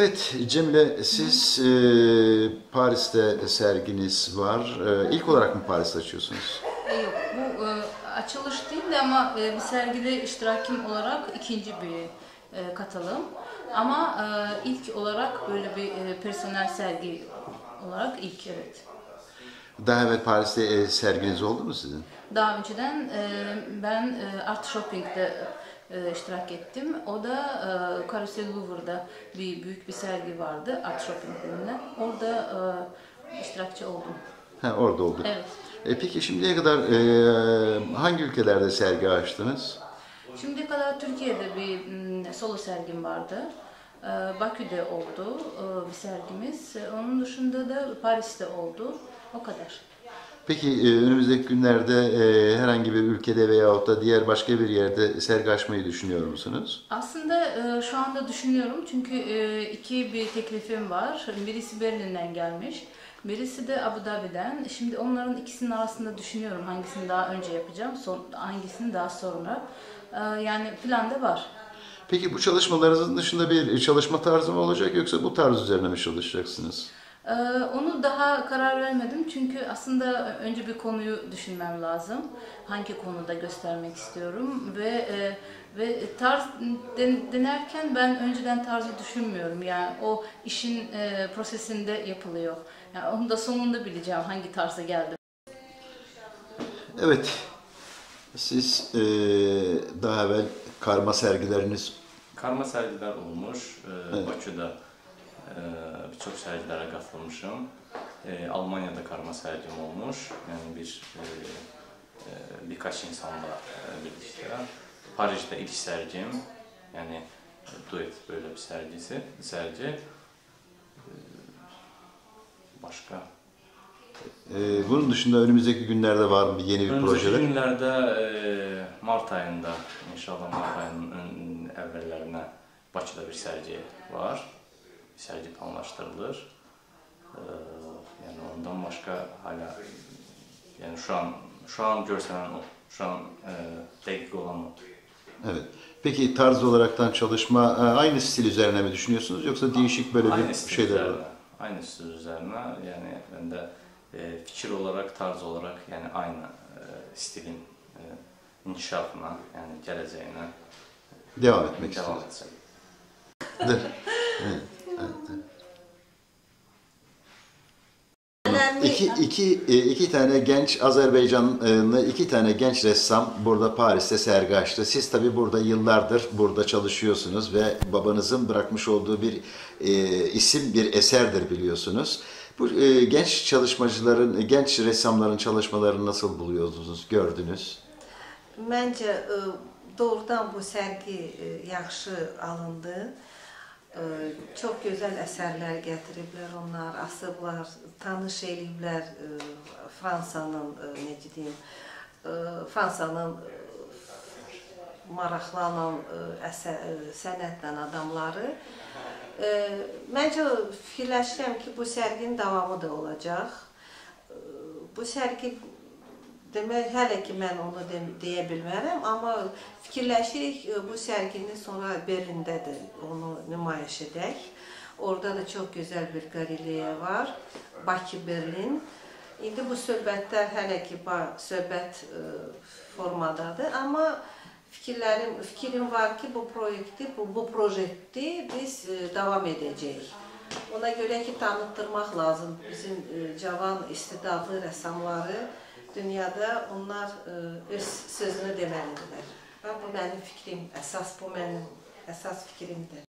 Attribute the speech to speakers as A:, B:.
A: Evet Cemile siz e, Paris'te serginiz var. E, ilk olarak mı Paris'te açıyorsunuz?
B: E, Yok, bu e, açılış değil de ama e, bir sergide iştirakim olarak ikinci bir e, katılım. Ama e, ilk olarak böyle bir e, personel sergi olarak ilk evet.
A: Daha evvel Paris'te e, serginiz oldu mu sizin?
B: Daha önceden e, ben e, Art Shopping'de e, iştirak ettim. O da e, Carousel Louvre'da bir büyük bir sergi vardı Art Shopping denilen. Orada e, iştirakçı oldum.
A: Ha, orada oldu.
B: Evet.
A: E, peki şimdiye kadar e, hangi ülkelerde sergi açtınız?
B: Şimdiye kadar Türkiye'de bir solo sergim vardı. Ee, Bakü'de oldu e, bir sergimiz. E, Onun dışında da Paris'te oldu. O kadar.
A: Peki e, önümüzdeki günlerde e, herhangi bir ülkede veyahut da diğer başka bir yerde sergi açmayı düşünüyor musunuz?
B: Aslında e, şu anda düşünüyorum çünkü iki bir teklifim var. Birisi Berlin'den gelmiş. Birisi de Abu Dhabi'den. Şimdi onların ikisinin arasında düşünüyorum hangisini daha önce yapacağım, son, hangisini daha sonra. Yani planda var.
A: Peki bu çalışmalarınızın dışında bir çalışma tarzı mı olacak yoksa bu tarz üzerine mi çalışacaksınız?
B: Ee, Onu daha karar vermedim çünkü aslında önce bir konuyu düşünmem lazım. Hangi konuda göstermek istiyorum ve e, ve tarz den- denerken ben önceden tarzı düşünmüyorum. Yani o işin e, prosesinde yapılıyor. Yani onu da sonunda bileceğim hangi tarza geldim.
A: Evet, siz e, daha evvel karma sergileriniz
C: Karma sergiler olmuş. Ee, Bakü'de e, birçok sergilere katılmışım. Ee, Almanya'da karma sergim olmuş. Yani bir e, birkaç insanla birlikte. Paris'te ilk sergim. Yani e, duet böyle bir sergisi, sergi. Ee, başka?
A: e, bunun dışında önümüzdeki günlerde var mı yeni bir
C: Önümüzdeki
A: projeler?
C: günlerde e, Mart ayında inşallah Mart ayının evvellerine Bakıda bir sergi var. Bir sergi planlaştırılır. E, yani ondan başka hala yani şu an şu an görselen o. Şu an e, dakik olan o.
A: Evet. Peki tarz olaraktan çalışma e, aynı stil üzerine mi düşünüyorsunuz yoksa değişik böyle
C: Aynı
A: bir şeyler
C: üzerine.
A: var?
C: Aynı stil üzerine yani ben de e, fikir olarak, tarz olarak yani aynı e, stilin e, inkişafına yani geleceğine
A: Devam etmek
C: devam etsin.
A: Evet. İki, iki, e, iki tane genç Azerbaycanlı iki tane genç ressam burada Paris'te sergi açtı. Siz tabi burada yıllardır burada çalışıyorsunuz ve babanızın bırakmış olduğu bir e, isim bir eserdir biliyorsunuz. Bu e, genç çalışmacıların, genç ressamların çalışmalarını nasıl buluyorsunuz, gördünüz?
D: Məncə e, doğrudan bu sərgi e, yaxşı alındı. E, Çox gözəl əsərlər gətiriblər onlar, asıblar, tanış eləyiblər e, Fransanın e, necə deyim, e, Fransanın maraqlanan sənətlə adamları. Məncə fikirləşirəm ki, bu sərginin davamı da olacaq. Bu sərgi Demək, hələ ki mən onu de deyə bilmərəm, amma fikirləşirik e, bu sərgini sonra Berlində də onu nümayiş edək. Orada da çox gözəl bir qaleriya var. Bakı, Berlin. İndi bu söhbətlər hələ ki söhbət e, formadadır, amma fikirlərim fikrim var ki, bu proyekti, bu, bu projekti biz e, davam edəcəyik. Ona görə ki, tanıtdırmaq lazım bizim cavan istedadlı rəssamları dünyada onlar e, öz sözünü deməlidirlər. Və bu mənim fikrim, əsas bu mənim əsas fikrimdir.